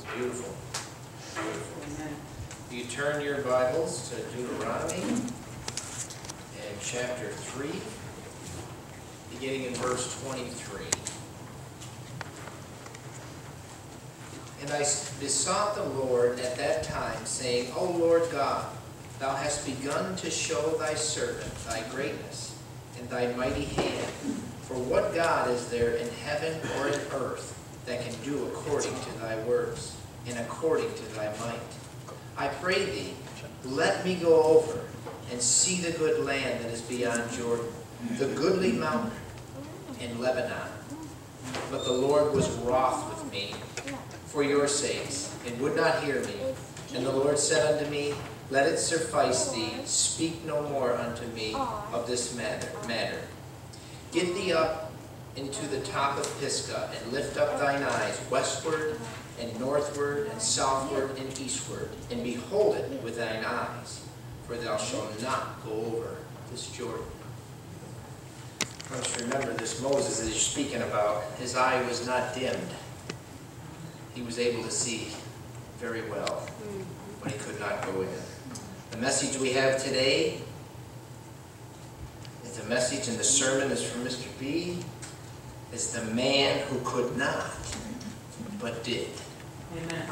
It's beautiful. Beautiful. Amen. You turn your Bibles to Deuteronomy and chapter 3, beginning in verse 23. And I besought the Lord at that time, saying, O Lord God, thou hast begun to show thy servant thy greatness and thy mighty hand. For what God is there in heaven or in earth that can do according to thy words and according to thy might? I pray thee, let me go over and see the good land that is beyond Jordan, the goodly mountain in Lebanon. But the Lord was wroth with me for your sakes, and would not hear me. And the Lord said unto me, Let it suffice thee, speak no more unto me of this matter. matter. Get thee up into the top of Pisgah, and lift up thine eyes westward, and northward, and southward, and eastward, and behold it with thine eyes, for thou shalt not go over this Jordan. Let's remember this Moses that he's speaking about, his eye was not dimmed. He was able to see very well, but he could not go in. The message we have today is the message, and the sermon is from Mr. B. Is the man who could not, but did. Amen.